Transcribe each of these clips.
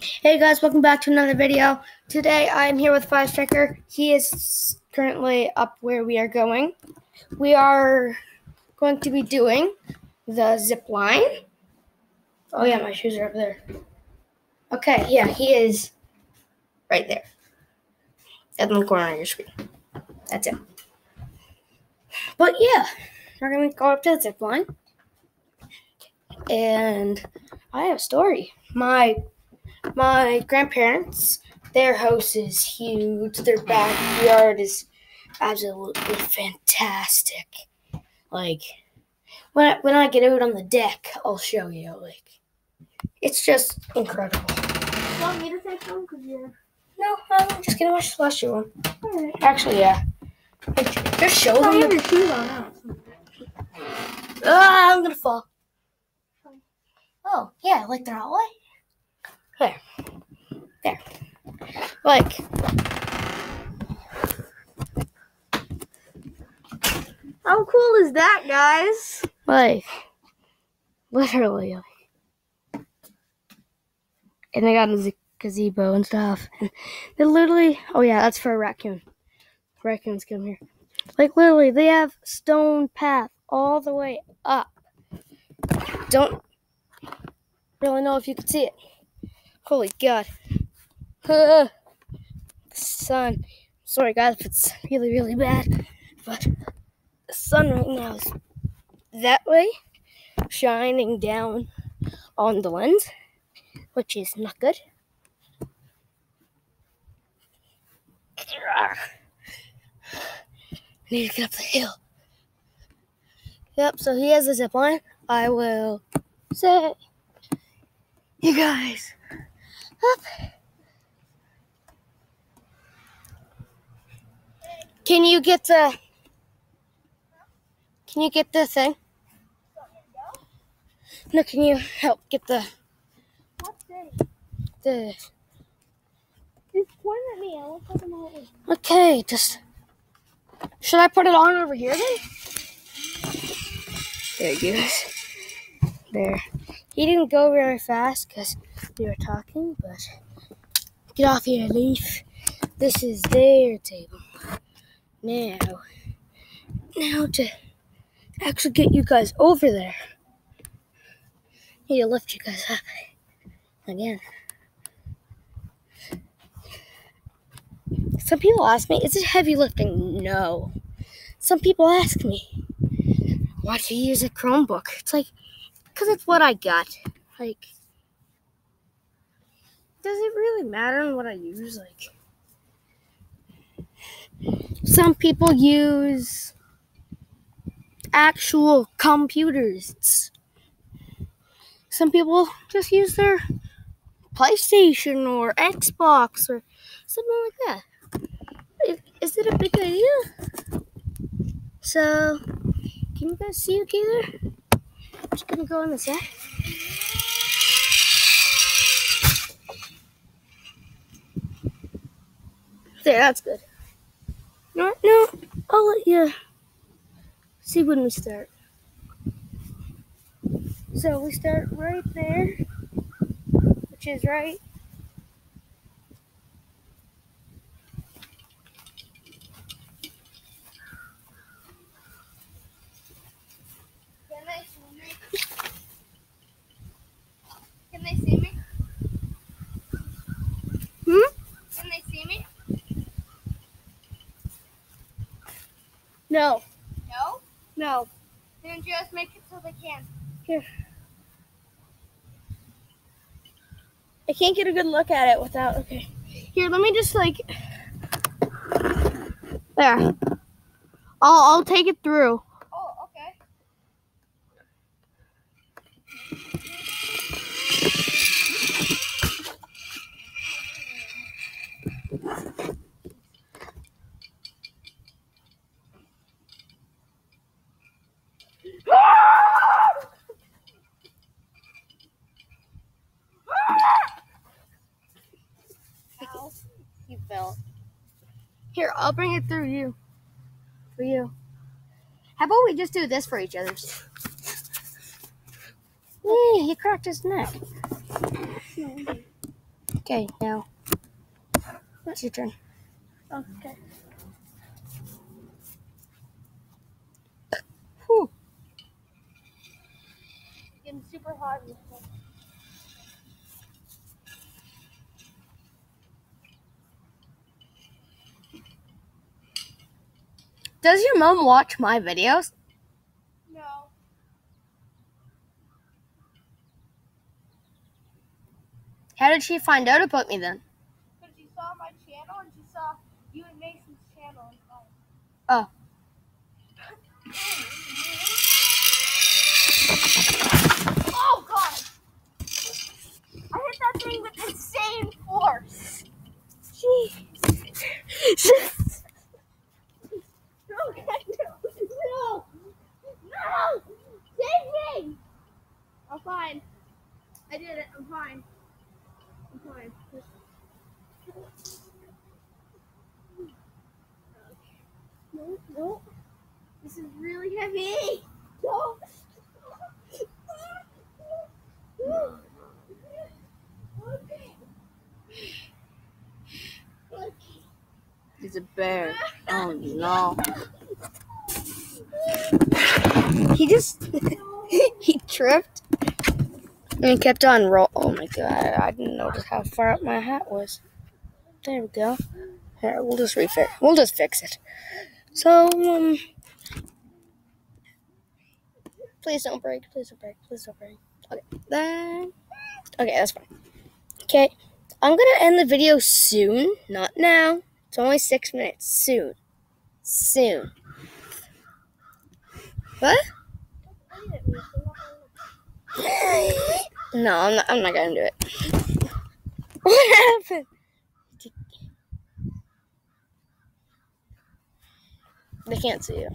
Hey guys, welcome back to another video. Today I'm here with Five Striker. He is currently up where we are going. We are going to be doing the zip line. Oh yeah, my shoes are up there. Okay, yeah, he is right there. At the corner of your screen. That's it. But yeah, we're gonna go up to the zip line. And I have a story. My my grandparents, their house is huge. Their backyard is absolutely fantastic. Like when I, when I get out on the deck, I'll show you. Like it's just incredible. You want me to take? Cause you're. No, I'm just gonna watch the last one. Alright. Actually, yeah. Just show Oh, them. The, shoes on now. ah, I'm gonna fall. Oh yeah, like they're all white. There, there. Like How cool is that, guys? Like, literally. Like, and they got a gazebo and stuff. And they literally, oh yeah, that's for a raccoon. Raccoons come here. Like, literally, they have stone path all the way up. Don't really know if you can see it. Holy God. the sun. Sorry, guys, if it's really, really bad. But the sun right now is that way, shining down on the lens, which is not good. Need to get up the hill. Yep, so he has a zip line. I will say, you guys, up. Can you get the? Can you get the thing? No, can you help get the What's this? the? Just point at me. I want to them all. Okay, just. Should I put it on over here then? There it goes. There. He didn't go very fast because we were talking, but get off here, Leaf. This is their table. Now, now to actually get you guys over there, I need to lift you guys up again. Some people ask me, is it heavy lifting? No. Some people ask me, why do you use a Chromebook? It's like, because it's what I got. Like, does it really matter what I use? Like, some people use actual computers. Some people just use their PlayStation or Xbox or something like that. Is- it a big idea? So, can you guys see okay there? I'm just gonna go on this, yeah? There, that's good. No, no, I'll let you see when we start. So we start right there, which is right. Can they see me? Can they see me? Hmm? Can they see me? No, No. no. Then just make it so they can. Here. I can't get a good look at it without. Okay. Here, let me just like. There. I'll I'll take it through. Oh, okay. Ow. You fell. Here, I'll bring it through you. For you. How about we just do this for each other? Yeah, he cracked his neck. Okay, now. It's your turn. Okay. Whew. Getting super hot. Does your mom watch my videos? No. How did she find out about me then? Because she saw my channel and she saw you and Mason's channel. Oh. Oh god! I hit that thing with insane force. Jeez. Okay, no, no, Save me! I'm fine. I did it. I'm fine. I'm fine. No, no. This is really heavy. No. Okay. He's a bear. Oh no. He just he tripped and kept on roll. Oh my god! I didn't notice how far up my hat was. There we go. Here, we'll just refix. We'll just fix it. So um, please don't break. Please don't break. Please don't break. Okay, then. Okay, that's fine. Okay, I'm gonna end the video soon. Not now. It's only six minutes. Soon. Soon. What? No, I'm not, I'm not gonna do it. What happened? They can't see you.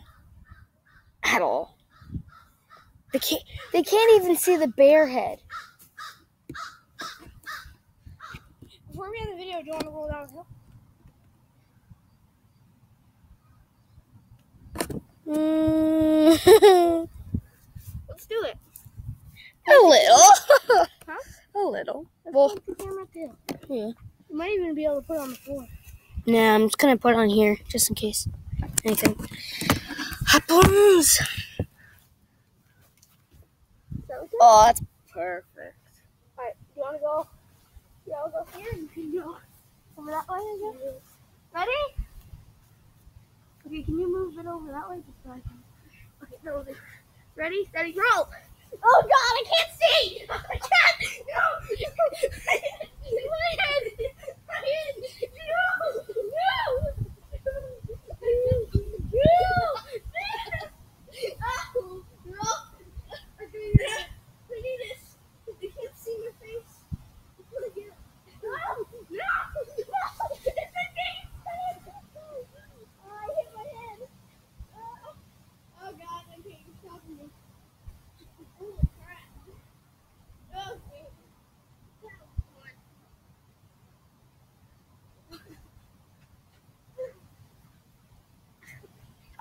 At all. They can't they can't even see the bear head. Before we end the video, do you want to roll down the hill? Mm, Let's do it. a little. Huh? A little. Let's Well, put the camera up yeah. You might even be able to put it on the floor. Nah, I'm just gonna put it on here just in case anything happens. That? Oh, that's perfect. Alright, do you want to go? Yeah, I'll go here. You can go over that way, I guess. Ready? Okay, can you move it over that way just so I can? Okay, no. Ready, steady, roll. Oh God, I can't see. I can't. No. My head. My head. No. No. No. Oh, no. I need this. I need this. They can't see my face. I'm gonna get- No. No. No. It's my face. Oh, I hit my head. Oh, oh God, I can't stop me. Holy crap. Okay. That was fun.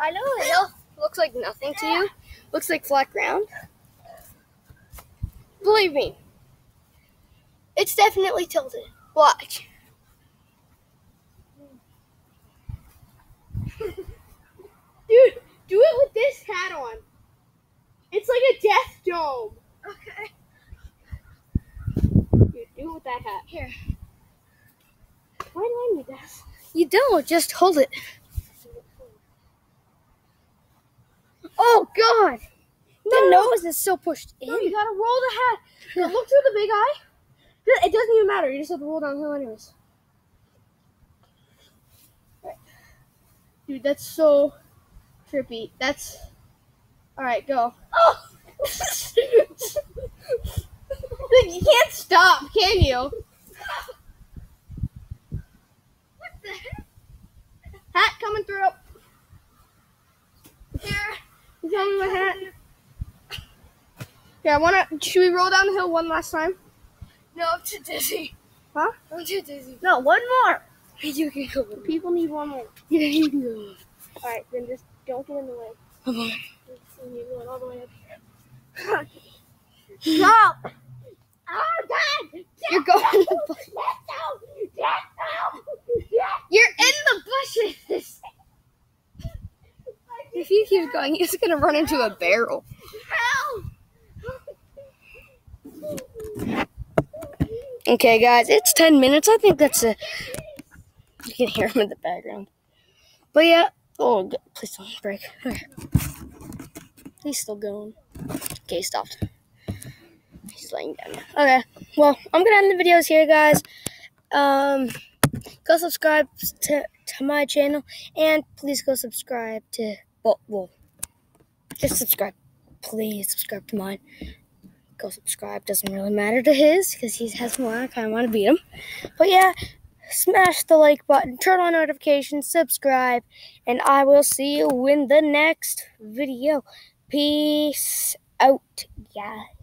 I know the hill looks like nothing to you. Looks like flat ground. Believe me, it's definitely tilted. Watch. Dude, do it with this hat on. It's like a death dome. Okay. Dude, do it with that hat. Here. Why do I need that? You don't. Just hold it. Oh God! The nose is so pushed in. No, you gotta roll the hat. No, look through the big eye. It doesn't even matter. You just have to roll downhill anyways. Right. Dude, that's so trippy. That's all right. Go. Oh! you can't stop, can you? What the heck? Hat coming through. Yeah, I wanna. Should we roll down the hill one last time? No, I'm too dizzy. Huh? I'm too dizzy. No, one more. You can go. People need one more. Yeah, you can go. All right, then just don't get in the way. Come on. You're going all the way up no. Oh God! You're going in the bushes. You're in the bushes. Let go! going. He's gonna run into a barrel. Okay, guys, it's 10 minutes. I think that's a. You can hear him in the background. But yeah. Oh, g- please don't break. He's still going. Okay, he stopped. He's laying down now. Okay. Well, I'm gonna end the videos here, guys. Um, go subscribe to, to my channel, and please go subscribe to. Well, well, just subscribe. Please subscribe to mine go subscribe. Doesn't really matter to his because he has more. I kind of want to beat him. But yeah, smash the like button, turn on notifications, subscribe, and I will see you in the next video. Peace out, guys.